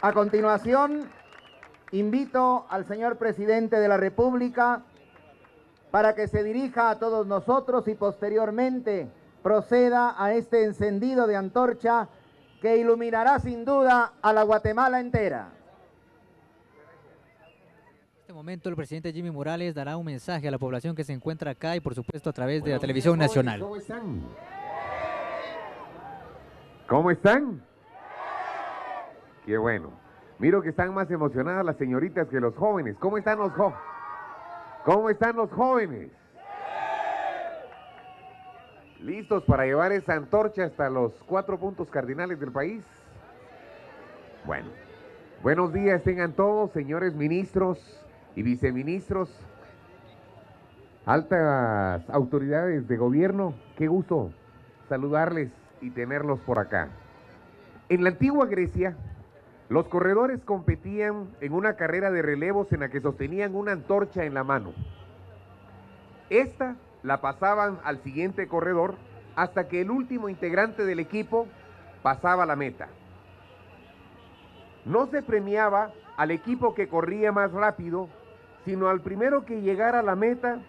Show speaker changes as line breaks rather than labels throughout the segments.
A continuación, invito al señor presidente de la República para que se dirija a todos nosotros y posteriormente proceda a este encendido de antorcha que iluminará sin duda a la Guatemala entera.
En este momento el presidente Jimmy Morales dará un mensaje a la población que se encuentra acá y por supuesto a través de la televisión nacional.
¿Cómo están? ¿Cómo están? Qué bueno. Miro que están más emocionadas las señoritas que los jóvenes. ¿Cómo están los jóvenes? ¿Cómo están los jóvenes? ¿Listos para llevar esa antorcha hasta los cuatro puntos cardinales del país? Bueno, buenos días tengan todos, señores ministros y viceministros, altas autoridades de gobierno. Qué gusto saludarles y tenerlos por acá. En la antigua Grecia, los corredores competían en una carrera de relevos en la que sostenían una antorcha en la mano. Esta la pasaban al siguiente corredor hasta que el último integrante del equipo pasaba la meta. No se premiaba al equipo que corría más rápido, sino al primero que llegara a la meta,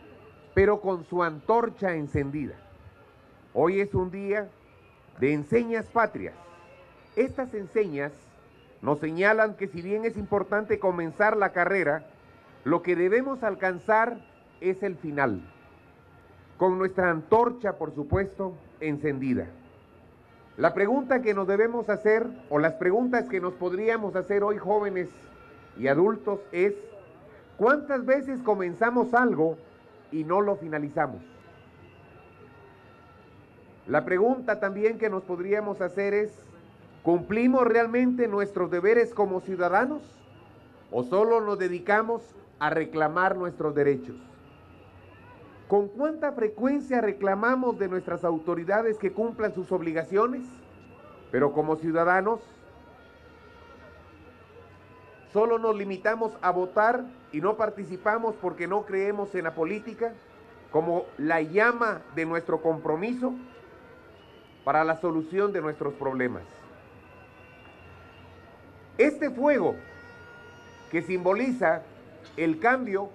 pero con su antorcha encendida. Hoy es un día de enseñas patrias. Estas enseñas nos señalan que si bien es importante comenzar la carrera, lo que debemos alcanzar es el final, con nuestra antorcha, por supuesto, encendida. La pregunta que nos debemos hacer, o las preguntas que nos podríamos hacer hoy jóvenes y adultos, es, ¿cuántas veces comenzamos algo y no lo finalizamos? La pregunta también que nos podríamos hacer es, ¿Cumplimos realmente nuestros deberes como ciudadanos o solo nos dedicamos a reclamar nuestros derechos? ¿Con cuánta frecuencia reclamamos de nuestras autoridades que cumplan sus obligaciones? Pero como ciudadanos, solo nos limitamos a votar y no participamos porque no creemos en la política como la llama de nuestro compromiso para la solución de nuestros problemas. Este fuego que simboliza el cambio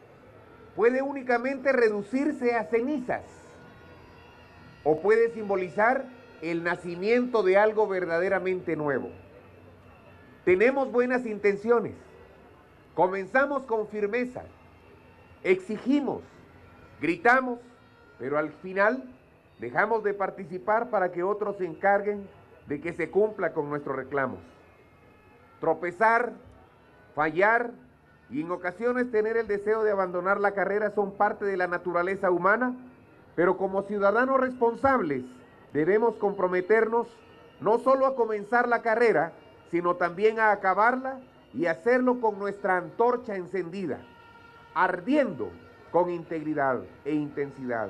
puede únicamente reducirse a cenizas o puede simbolizar el nacimiento de algo verdaderamente nuevo. Tenemos buenas intenciones, comenzamos con firmeza, exigimos, gritamos, pero al final dejamos de participar para que otros se encarguen de que se cumpla con nuestros reclamos. Tropezar, fallar y en ocasiones tener el deseo de abandonar la carrera son parte de la naturaleza humana, pero como ciudadanos responsables debemos comprometernos no solo a comenzar la carrera, sino también a acabarla y hacerlo con nuestra antorcha encendida, ardiendo con integridad e intensidad.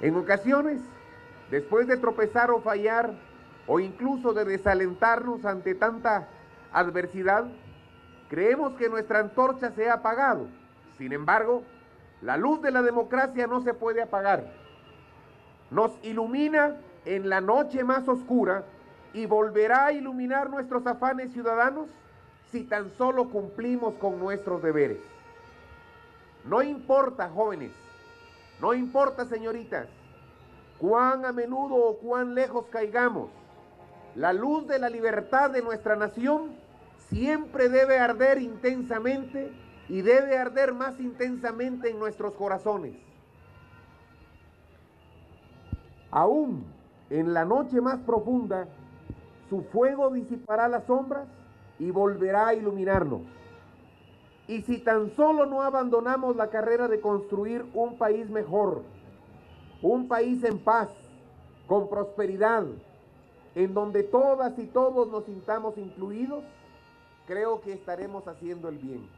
En ocasiones, después de tropezar o fallar, o incluso de desalentarnos ante tanta adversidad, creemos que nuestra antorcha se ha apagado. Sin embargo, la luz de la democracia no se puede apagar. Nos ilumina en la noche más oscura y volverá a iluminar nuestros afanes ciudadanos si tan solo cumplimos con nuestros deberes. No importa, jóvenes, no importa, señoritas, cuán a menudo o cuán lejos caigamos, la luz de la libertad de nuestra nación siempre debe arder intensamente y debe arder más intensamente en nuestros corazones. Aún en la noche más profunda, su fuego disipará las sombras y volverá a iluminarnos. Y si tan solo no abandonamos la carrera de construir un país mejor, un país en paz, con prosperidad, en donde todas y todos nos sintamos incluidos, creo que estaremos haciendo el bien.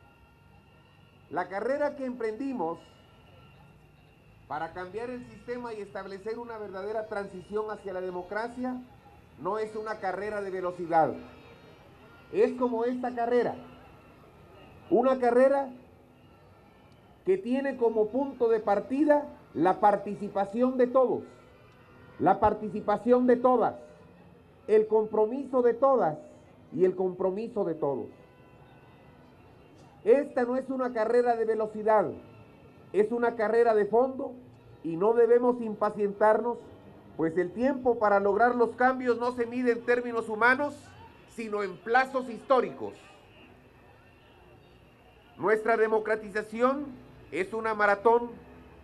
La carrera que emprendimos para cambiar el sistema y establecer una verdadera transición hacia la democracia no es una carrera de velocidad. Es como esta carrera. Una carrera que tiene como punto de partida la participación de todos, la participación de todas, el compromiso de todas y el compromiso de todos. Esta no es una carrera de velocidad, es una carrera de fondo y no debemos impacientarnos, pues el tiempo para lograr los cambios no se mide en términos humanos, sino en plazos históricos. Nuestra democratización es una maratón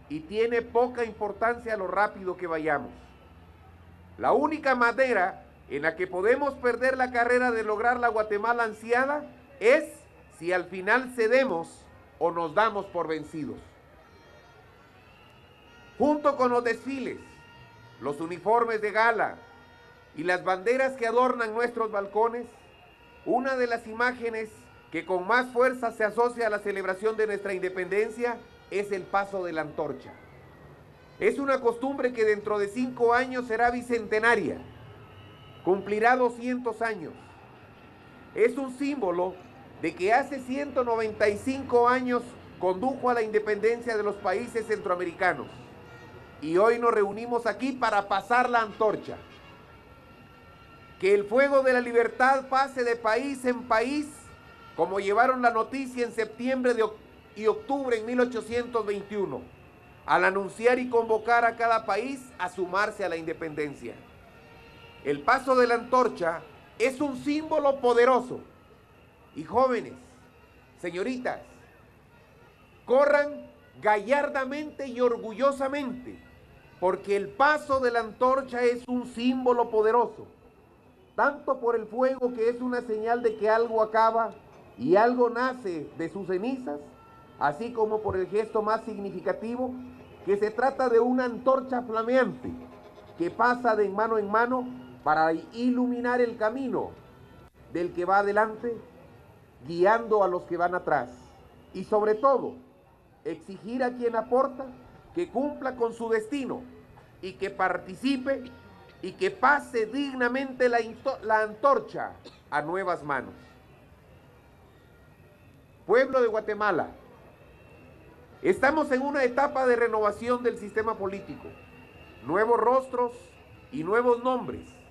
y tiene poca importancia lo rápido que vayamos. La única manera en la que podemos perder la carrera de lograr la Guatemala ansiada es si al final cedemos o nos damos por vencidos. Junto con los desfiles, los uniformes de gala y las banderas que adornan nuestros balcones, una de las imágenes que con más fuerza se asocia a la celebración de nuestra independencia es el paso de la antorcha. Es una costumbre que dentro de cinco años será bicentenaria, cumplirá 200 años. Es un símbolo de que hace 195 años condujo a la independencia de los países centroamericanos. Y hoy nos reunimos aquí para pasar la antorcha. Que el fuego de la libertad pase de país en país como llevaron la noticia en septiembre y octubre en 1821, al anunciar y convocar a cada país a sumarse a la independencia. El paso de la antorcha es un símbolo poderoso. Y jóvenes, señoritas, corran gallardamente y orgullosamente, porque el paso de la antorcha es un símbolo poderoso, tanto por el fuego que es una señal de que algo acaba y algo nace de sus cenizas, así como por el gesto más significativo, que se trata de una antorcha flameante que pasa de mano en mano para iluminar el camino del que va adelante, guiando a los que van atrás. Y sobre todo, exigir a quien aporta que cumpla con su destino y que participe y que pase dignamente la, la antorcha a nuevas manos. Pueblo de Guatemala, estamos en una etapa de renovación del sistema político, nuevos rostros y nuevos nombres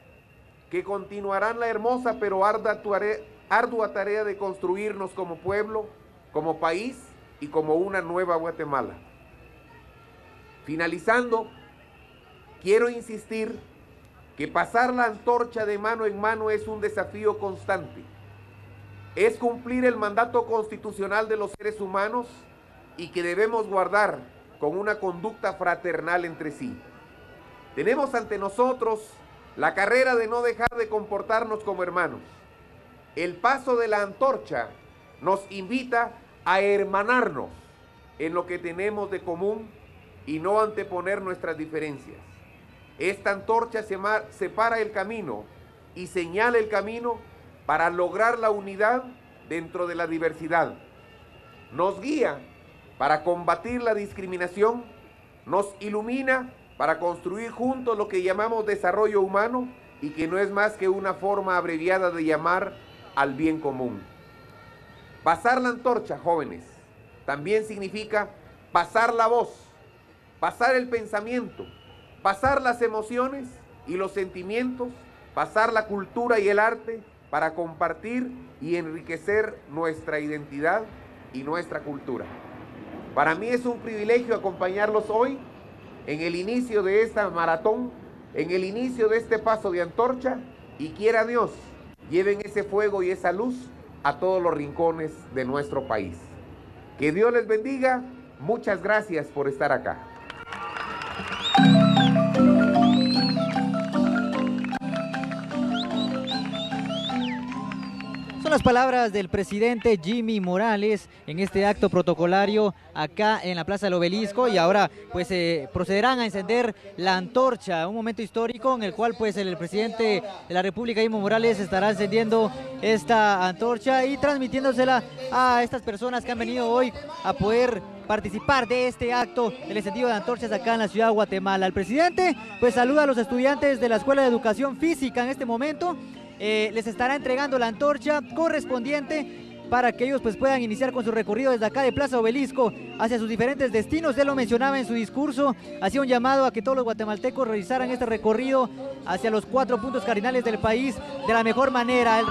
que continuarán la hermosa pero ardua tarea de construirnos como pueblo, como país y como una nueva Guatemala. Finalizando, quiero insistir que pasar la antorcha de mano en mano es un desafío constante es cumplir el mandato constitucional de los seres humanos y que debemos guardar con una conducta fraternal entre sí. Tenemos ante nosotros la carrera de no dejar de comportarnos como hermanos. El paso de la antorcha nos invita a hermanarnos en lo que tenemos de común y no anteponer nuestras diferencias. Esta antorcha separa el camino y señala el camino para lograr la unidad dentro de la diversidad. Nos guía para combatir la discriminación, nos ilumina para construir juntos lo que llamamos desarrollo humano y que no es más que una forma abreviada de llamar al bien común. Pasar la antorcha, jóvenes, también significa pasar la voz, pasar el pensamiento, pasar las emociones y los sentimientos, pasar la cultura y el arte, para compartir y enriquecer nuestra identidad y nuestra cultura. Para mí es un privilegio acompañarlos hoy en el inicio de esta maratón, en el inicio de este paso de antorcha y quiera Dios, lleven ese fuego y esa luz a todos los rincones de nuestro país. Que Dios les bendiga. Muchas gracias por estar acá.
Las palabras del presidente Jimmy Morales en este acto protocolario acá en la Plaza del Obelisco y ahora pues eh, procederán a encender la antorcha, un momento histórico en el cual pues el presidente de la República Jimmy Morales estará encendiendo esta antorcha y transmitiéndosela a estas personas que han venido hoy a poder participar de este acto del encendido de antorchas acá en la ciudad de Guatemala. El presidente pues saluda a los estudiantes de la Escuela de Educación Física en este momento eh, les estará entregando la antorcha correspondiente para que ellos pues, puedan iniciar con su recorrido desde acá de Plaza Obelisco hacia sus diferentes destinos. Él lo mencionaba en su discurso, hacía un llamado a que todos los guatemaltecos realizaran este recorrido hacia los cuatro puntos cardinales del país de la mejor manera.